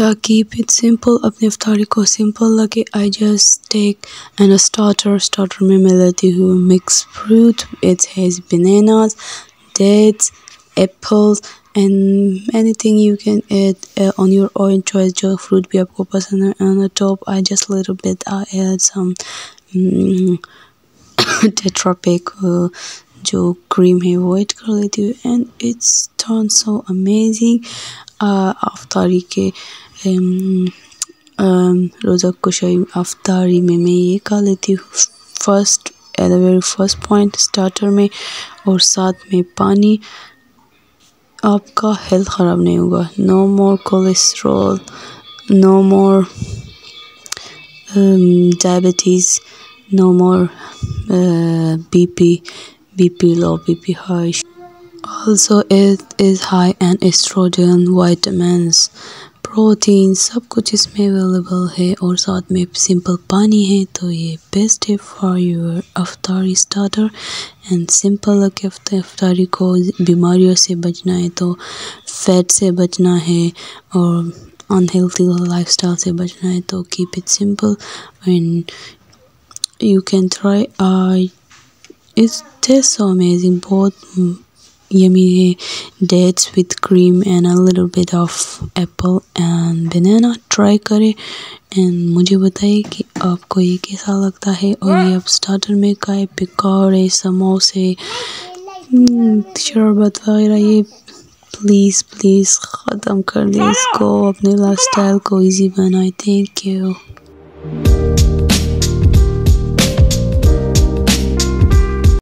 या keep it simple अपने अफ्तारी को सिंपल लगे I just take and starter starter में मैं लेती हूँ mix fruit it has bananas dates apples and anything you can add on your own choice जो फ्रूट भी आपको पसंद है on the top I just little bit I add some Tetra Pak जो क्रीम है वो ऐड कर लेती हूँ and it's turn so amazing अफ्तारी के रोज़ा कुशाई अफ्तारी में मैं ये खा लेती हूँ first at the very first point starter में और साथ में पानी, आपका हेल्थ ख़राब नहीं होगा। No more cholesterol no more diabetes no more BP BP low BP high also, it is high in estrogen, vitamins protein सब कुछ इसमें अवेलेबल है और साथ में सिंपल पानी है तो ये बेस्ट है फॉर योर अफ्तारी स्टार्टर एंड सिंपल अफ्तारी को बीमारियों से बचना है तो फैट से बचना है और अनहेल्थी लाइफस्टाइल से बचना है तो keep it simple and you can try I it's taste so amazing बहुत yummy dates with cream and a little bit of apple and banana. Try करें एंड मुझे बताइए कि आपको ये कैसा लगता है और ये आप स्टार्टर में खाए पकौड़े समोसे शरबत वगैरह ये प्लीज़ प्लीज़ ख़त्म कर दे इसको अपने लाइफ स्टाइल को इजी बनाए थैंक यू